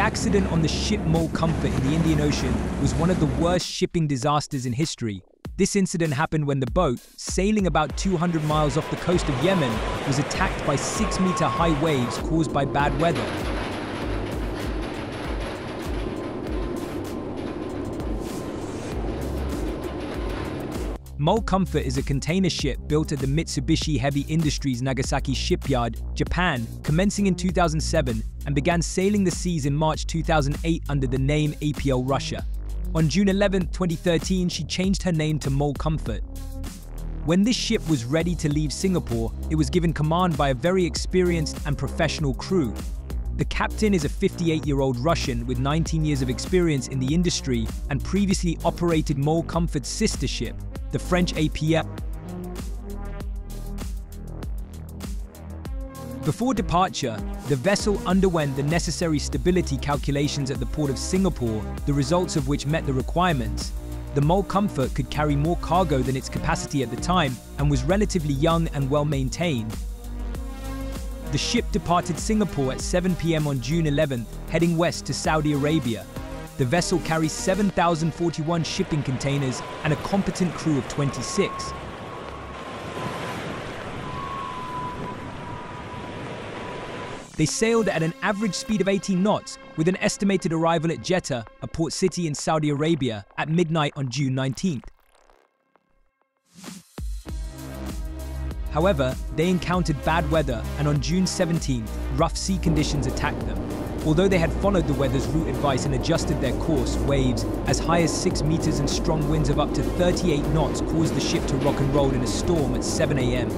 The accident on the ship MOL Comfort in the Indian Ocean was one of the worst shipping disasters in history. This incident happened when the boat, sailing about 200 miles off the coast of Yemen, was attacked by 6-meter high waves caused by bad weather. MOL Comfort is a container ship built at the Mitsubishi Heavy Industries Nagasaki shipyard, Japan, commencing in 2007 and began sailing the seas in March 2008 under the name APL Russia. On June 11, 2013, she changed her name to MOL Comfort. When this ship was ready to leave Singapore, it was given command by a very experienced and professional crew. The captain is a 58-year-old Russian with 19 years of experience in the industry and previously operated MOL Comfort's sister ship, the French APL. Before departure, the vessel underwent the necessary stability calculations at the port of Singapore, the results of which met the requirements. The MOL Comfort could carry more cargo than its capacity at the time and was relatively young and well maintained. The ship departed Singapore at 7 p.m. on June 11th, heading west to Saudi Arabia, the vessel carries 7,041 shipping containers and a competent crew of 26. They sailed at an average speed of 18 knots with an estimated arrival at Jeddah, a port city in Saudi Arabia, at midnight on June 19th. However, they encountered bad weather and on June 17th, rough sea conditions attacked them. Although they had followed the weather's route advice and adjusted their course, waves as high as 6 meters and strong winds of up to 38 knots caused the ship to rock and roll in a storm at 7 a.m.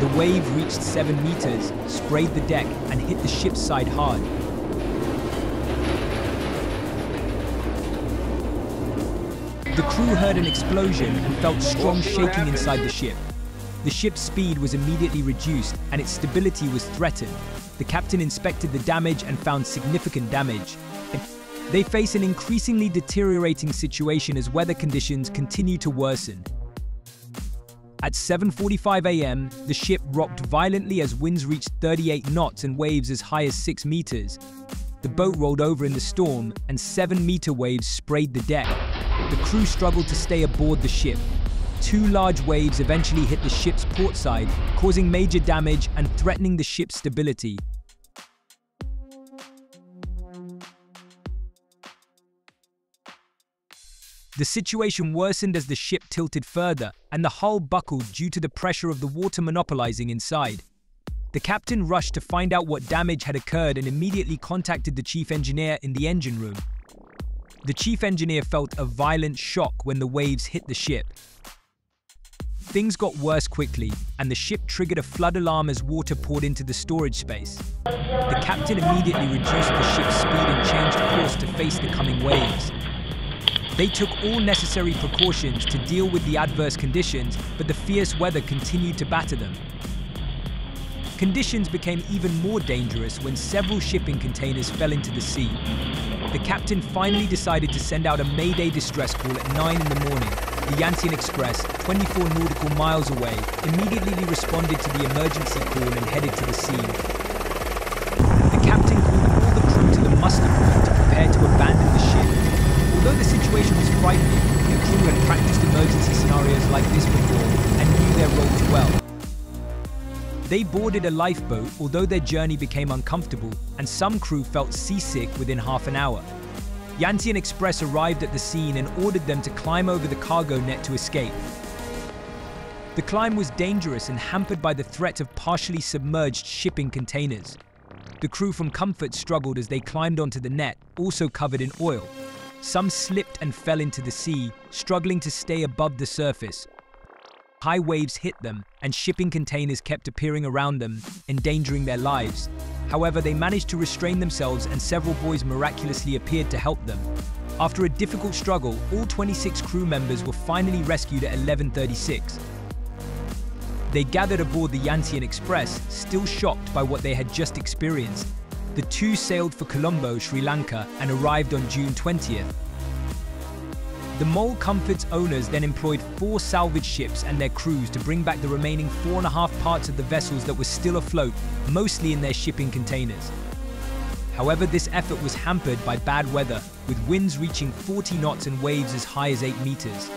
The wave reached 7 meters, sprayed the deck, and hit the ship's side hard. The crew heard an explosion and felt strong shaking inside the ship. The ship's speed was immediately reduced and its stability was threatened. The captain inspected the damage and found significant damage. They face an increasingly deteriorating situation as weather conditions continue to worsen. At 7.45 a.m., the ship rocked violently as winds reached 38 knots and waves as high as 6 meters. The boat rolled over in the storm and 7-meter waves sprayed the deck. The crew struggled to stay aboard the ship, Two large waves eventually hit the ship's port side, causing major damage and threatening the ship's stability. The situation worsened as the ship tilted further and the hull buckled due to the pressure of the water monopolizing inside. The captain rushed to find out what damage had occurred and immediately contacted the chief engineer in the engine room. The chief engineer felt a violent shock when the waves hit the ship. Things got worse quickly, and the ship triggered a flood alarm as water poured into the storage space. The captain immediately reduced the ship's speed and changed course to face the coming waves. They took all necessary precautions to deal with the adverse conditions, but the fierce weather continued to batter them. Conditions became even more dangerous when several shipping containers fell into the sea. The captain finally decided to send out a Mayday distress call at 9 in the morning the Yantian Express, 24 nautical miles away, immediately responded to the emergency call and headed to the scene. The captain called all the crew to the muster point to prepare to abandon the ship. Although the situation was frightening, the crew had practiced emergency scenarios like this before and knew their roles well. They boarded a lifeboat, although their journey became uncomfortable, and some crew felt seasick within half an hour. Yantian Express arrived at the scene and ordered them to climb over the cargo net to escape. The climb was dangerous and hampered by the threat of partially submerged shipping containers. The crew from Comfort struggled as they climbed onto the net, also covered in oil. Some slipped and fell into the sea, struggling to stay above the surface. High waves hit them, and shipping containers kept appearing around them, endangering their lives. However, they managed to restrain themselves and several boys miraculously appeared to help them. After a difficult struggle, all 26 crew members were finally rescued at 1136. They gathered aboard the Yantian Express, still shocked by what they had just experienced. The two sailed for Colombo, Sri Lanka, and arrived on June 20th. The MOL Comfort's owners then employed four salvage ships and their crews to bring back the remaining four and a half parts of the vessels that were still afloat, mostly in their shipping containers. However, this effort was hampered by bad weather, with winds reaching 40 knots and waves as high as 8 meters.